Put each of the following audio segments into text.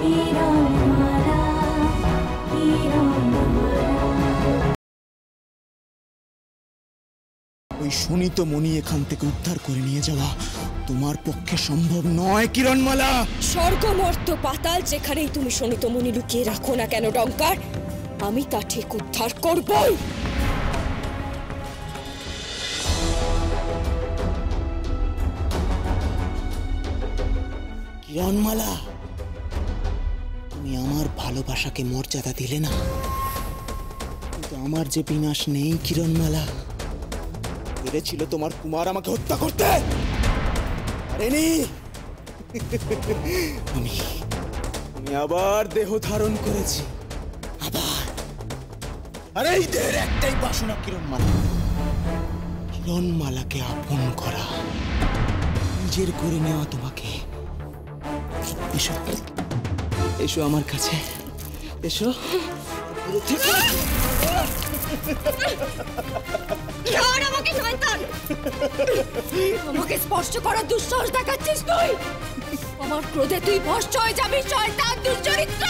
ওই শোনিত মণি এখান থেকে উদ্ধার করে নিয়ে যাওয়া তোমার পক্ষে সম্ভব নয় কিরণমালা। স্বর্গমর্ত পাতাল যেখানেই তুমি শনিতমণি লুকিয়ে রাখো না কেন ডঙ্কার? আমি তা ঠিক উদ্ধার করবই। কিরণমালা তুমি আমার ভালোবাসাকে মর্যাদা দিলে না? কিন্তু আমার যে বিনাশ নেই, কিরণমালা। পেরেছিল তোমার কুমার আমাকে হত্যা করতে! আমি আবার দেহ ধারণ করেছি। আবার। আরে, এই একটাই বাসনা কিরণমালা। কিরণমালাকে আপন করা। নিজের করে নেওয়া তোমাকে। এসো এসো আমার কাছে। এসো। আমাকে স্পর্শ করার দুঃসাহস দেখাচ্ছিস তুই? আমার ক্রোধে তুই ভস্য হয়ে যাবি, শয়তান দুর্চরিত্র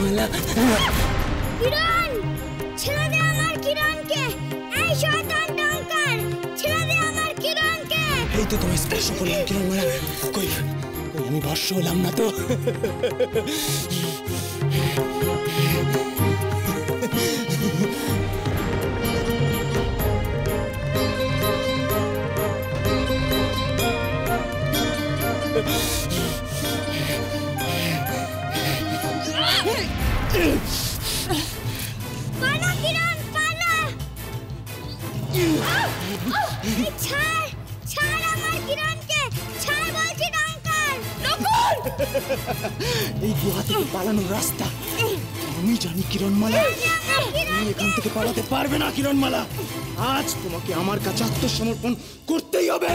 কিরণমালা কিরণ! ছেড়ে দে আমার কিরণকে! এই শয়তান ডঙ্কার! ছেড়ে দে আমার কিরণকে! এই তো তোমায় স্পর্শ করলাম কিরণমালা কই কই আমি বর্ষ হলাম না তো? এই গুহা থেকে পালানোর রাস্তা। আমি জানি কিরণমালা। তুমি এখান থেকে পালাতে পারবে না কিরণমালা। আজ তোমাকে আমার কাছে আত্মসমর্পণ করতেই হবে।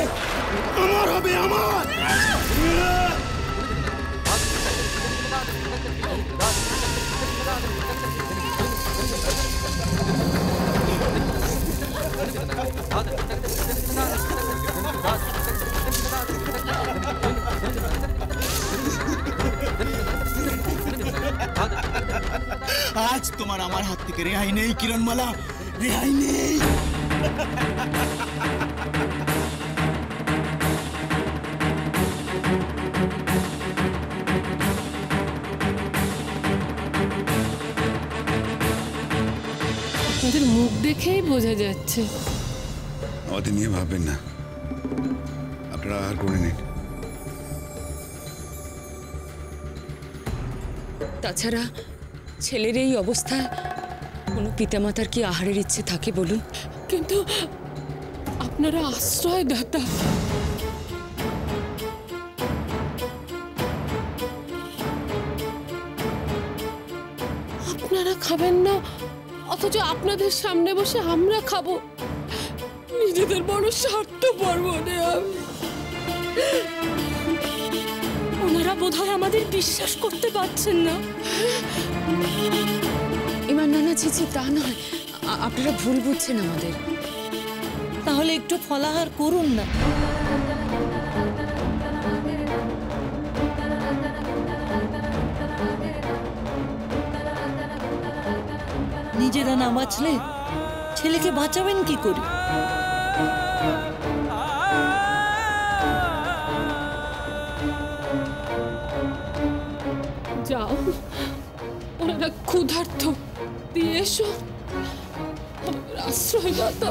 আমার হবে আমার। আজ তোমার আমার হাত থেকে রেহাই নেই কিরণমালা। রেহাই নেই। আপনাদের মুখ দেখেই বোঝা যাচ্ছে। আমাদের নিয়ে ভাববেন না। আপনারা আহার করে নিন। তাছাড়া ছেলের এই অবস্থায় কোনো পিতামাতার কি আহারের ইচ্ছে থাকে বলুন? কিন্তু আপনারা আশ্রয় দাতা। আপনারা খাবেন না, অথচ আপনাদের সামনে বসে আমরা খাব। নিজেদের বড় স্বার্থ আমি। ওনারা বোধহয় আমাদের বিশ্বাস করতে পারছেন না। এবার না না ছি ছি, তা নয়। আপনারা ভুল বুঝছেন আমাদের। তাহলে একটু ফলাহার করুন না। নিজেরা না বাঁচলে ছেলেকে বাঁচাবেন কি করে? ওনারা ক্ষুধার্থ দিয়ে এসো। আশ্রয় দাতা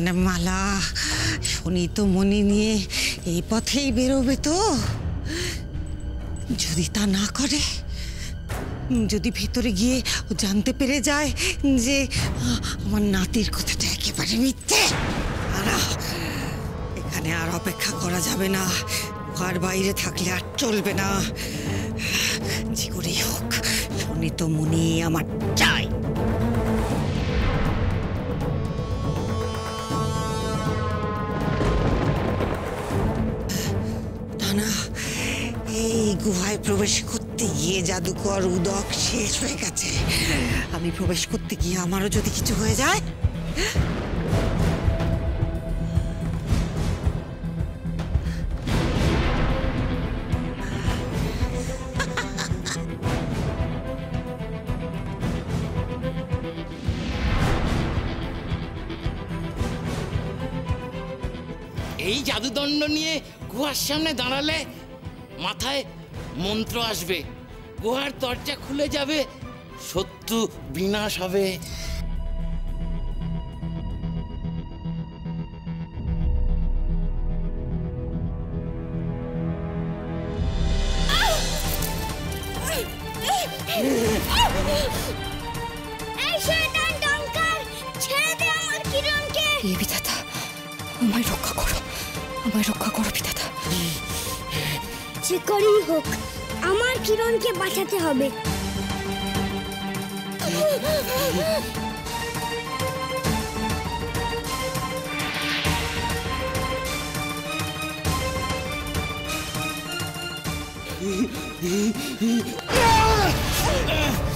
মালা, শুনি তো মনে নিয়ে এই পথেই বেরোবে তো। যদি তা না করে, যদি ভেতরে গিয়ে ও জানতে পেরে যায় যে আমার নাতির কথাটা একেবারে মিথ্যে, আরা এখানে আর অপেক্ষা করা যাবে না। ঘর বাইরে থাকলে আর চলবে না। যে করেই হোক, শুনি তো মনি আমার চাই। না। এই গুহায় প্রবেশ করতে গিয়ে জাদুকর উদক শেষ হয়ে গেছে। আমি প্রবেশ করতে গিয়ে আমারও যদি কিছু হয়ে যায় জাদুদণ্ড নিয়ে গুহার সামনে দাঁড়ালে মাথায় মন্ত্র আসবে। গুহার দরজা খুলে যাবে শত্রু বিনাশ হবে। এই শয়তান! আমায় রক্ষা করো বিধাতা যে করেই হোক আমার কিরণকে বাঁচাতে হবে। মহারাজ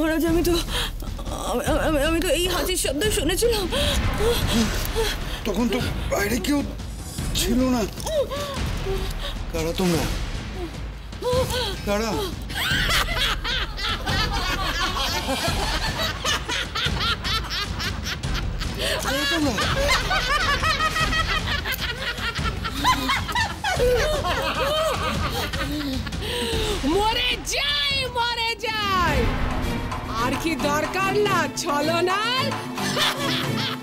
মহারাজ আমি তো আমি- তো এই হাতির শব্দ শুনেছিলাম। তখন তো বাইরে কেউ ছিল না। কারা তোমরা? কারা? মরে যাই মরে যাই আর কি দরকার না চলো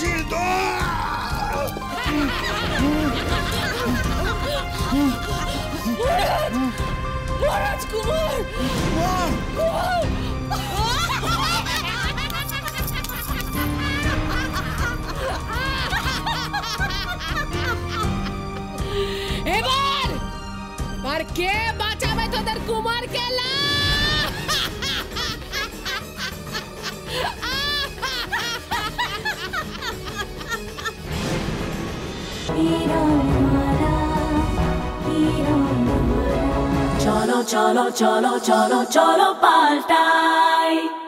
রাক্ষসীর দল মহারাজ কুমার এবার এবার কে বাঁচাবে তোদের Kumar cholo, cholo, cholo, cholo, cholo, paltai.